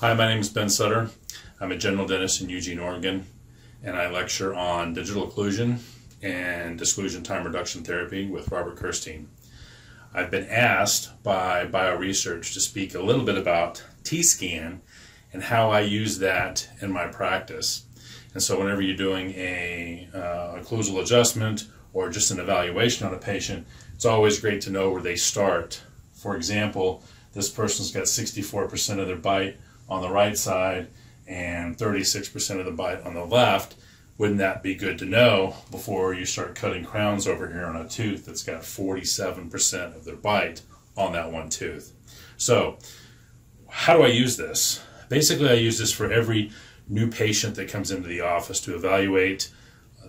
Hi, my name is Ben Sutter. I'm a general dentist in Eugene, Oregon, and I lecture on digital occlusion and disclusion time reduction therapy with Robert Kerstein. I've been asked by BioResearch to speak a little bit about T-scan and how I use that in my practice. And so whenever you're doing a uh, occlusal adjustment or just an evaluation on a patient, it's always great to know where they start. For example, this person's got 64% of their bite on the right side and 36% of the bite on the left, wouldn't that be good to know before you start cutting crowns over here on a tooth that's got 47% of their bite on that one tooth? So, how do I use this? Basically, I use this for every new patient that comes into the office to evaluate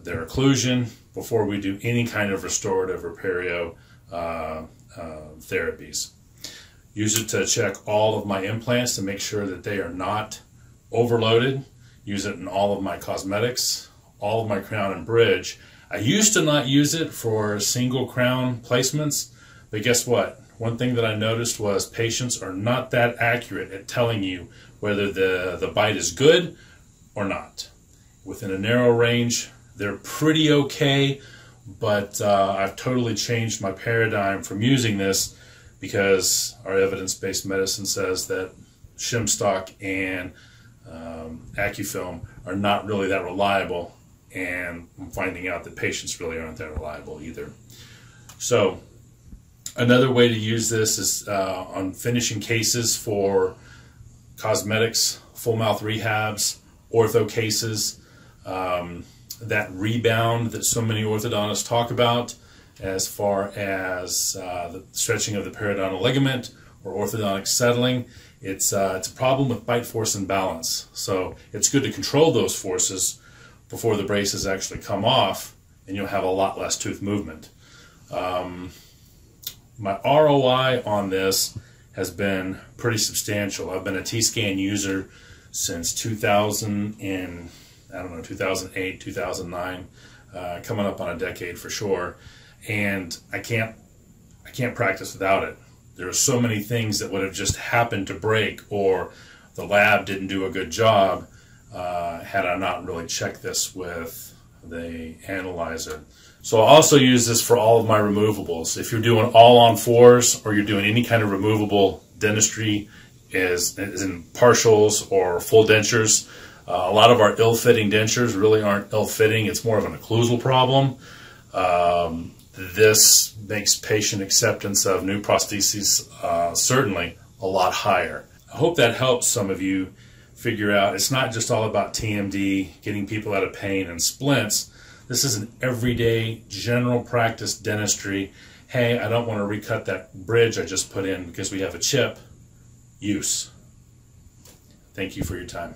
their occlusion before we do any kind of restorative or perio uh, uh, therapies. Use it to check all of my implants to make sure that they are not overloaded. Use it in all of my cosmetics, all of my crown and bridge. I used to not use it for single crown placements, but guess what? One thing that I noticed was patients are not that accurate at telling you whether the, the bite is good or not. Within a narrow range, they're pretty okay, but uh, I've totally changed my paradigm from using this because our evidence-based medicine says that shim stock and um, Accufilm are not really that reliable, and I'm finding out that patients really aren't that reliable either. So another way to use this is uh, on finishing cases for cosmetics, full mouth rehabs, ortho cases, um, that rebound that so many orthodontists talk about as far as uh, the stretching of the periodontal ligament or orthodontic settling. It's, uh, it's a problem with bite force and balance. So it's good to control those forces before the braces actually come off and you'll have a lot less tooth movement. Um, my ROI on this has been pretty substantial. I've been a T-scan user since 2000 and I don't know 2008, 2009, uh, coming up on a decade for sure and I can't I can't practice without it. There are so many things that would have just happened to break, or the lab didn't do a good job uh, had I not really checked this with the analyzer. So I also use this for all of my removables. If you're doing all on fours or you're doing any kind of removable dentistry, as, as in partials or full dentures, uh, a lot of our ill-fitting dentures really aren't ill-fitting. It's more of an occlusal problem. Um, this makes patient acceptance of new prostheses uh, certainly a lot higher. I hope that helps some of you figure out it's not just all about TMD, getting people out of pain and splints. This is an everyday general practice dentistry. Hey, I don't want to recut that bridge I just put in because we have a chip. Use. Thank you for your time.